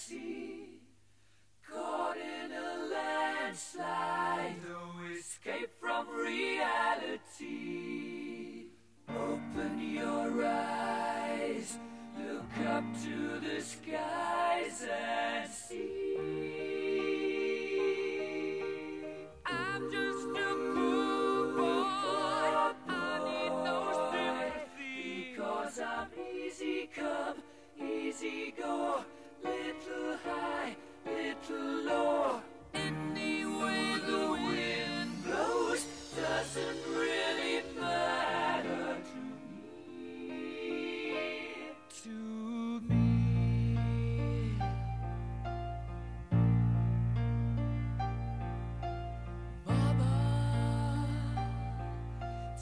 sea, caught in a landslide, no escape from reality.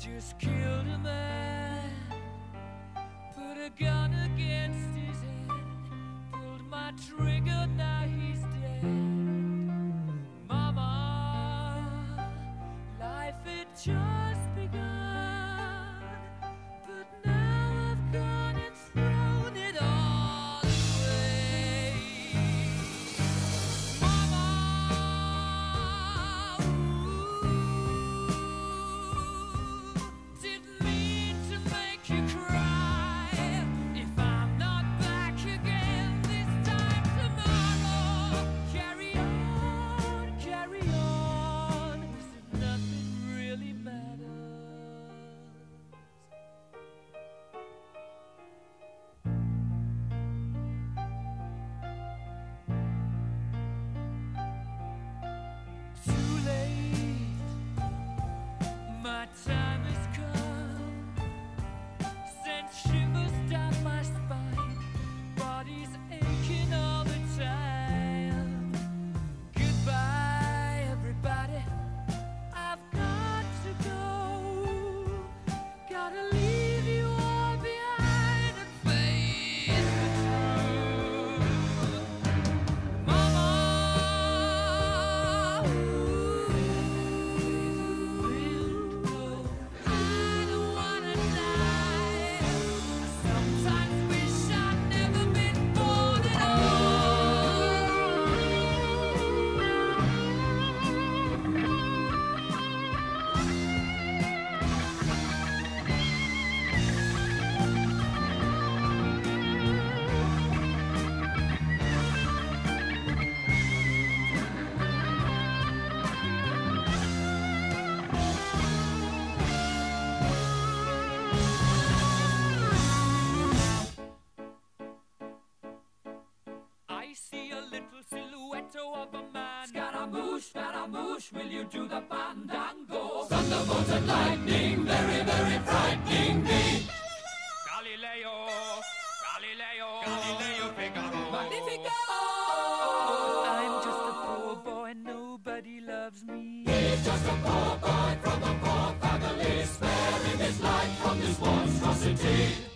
just killed a man, put a gun against his head, pulled my trigger, now he's dead. Mama, life it just Scaramouche, Scaramouche, will you do the fandango? Thunderbolts and lightning, very, very frightening me. Galileo, Galileo, Galileo Galileo, Figaro. Magnifico! I'm just a poor boy, nobody loves me. He's just a poor boy from a poor family, sparing his life from this monstrosity.